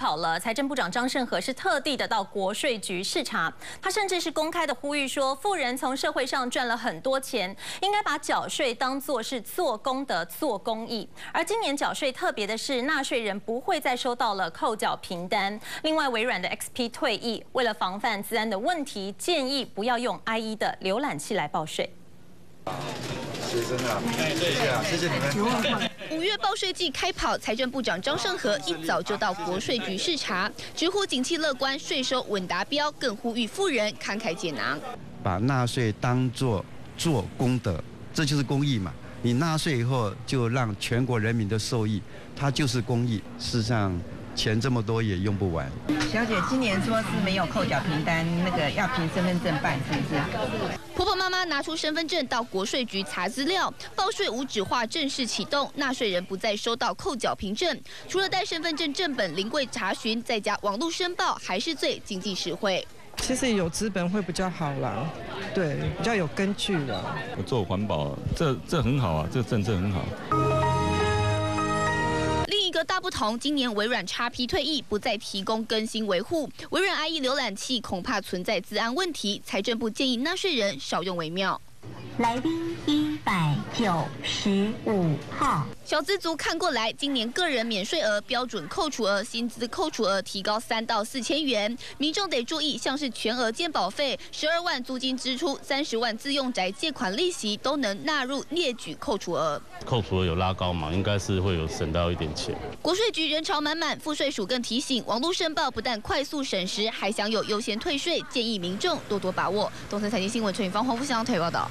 跑了，财政部长张盛和是特地的到国税局视察，他甚至是公开的呼吁说，富人从社会上赚了很多钱，应该把缴税当作是做功德、做公益。而今年缴税特别的是，纳税人不会再收到了扣缴凭单。另外，微软的 XP 退役，为了防范资安的问题，建议不要用 IE 的浏览器来报税。学生啊，谢谢啊，谢谢你们。五月报税季开跑，财政部长张盛和一早就到国税局视察，直呼景气乐观，税收稳达标，更呼吁富人慷慨解囊，把纳税当作做功德，这就是公益嘛。你纳税以后，就让全国人民的受益，它就是公益。事实上。钱这么多也用不完。小姐今年说是没有扣缴凭单，那个要凭身份证办，是不是？婆婆妈妈拿出身份证到国税局查资料，报税无纸化正式启动，纳税人不再收到扣缴凭证，除了带身份证正本临柜查询，再加网络申报，还是最经济实惠。其实有资本会比较好啦，对，比较有根据的。做环保，这这很好啊，这政策很好。大不同，今年微软 XP 退役，不再提供更新维护。微软 IE 浏览器恐怕存在治安问题，财政部建议纳税人少用为妙。来宾一百九十五号，小资族看过来，今年个人免税额标准扣除额、薪资扣除额提高三到四千元，民众得注意，像是全额健保费、十二万租金支出、三十万自用宅借款利息，都能纳入列举扣除额。扣除额有拉高嘛？应该是会有省到一点钱。国税局人潮满满，赋税署更提醒，网络申报不但快速省时，还享有优先退税，建议民众多多把握。东森财经新闻陈宇芳、黄富祥台报道。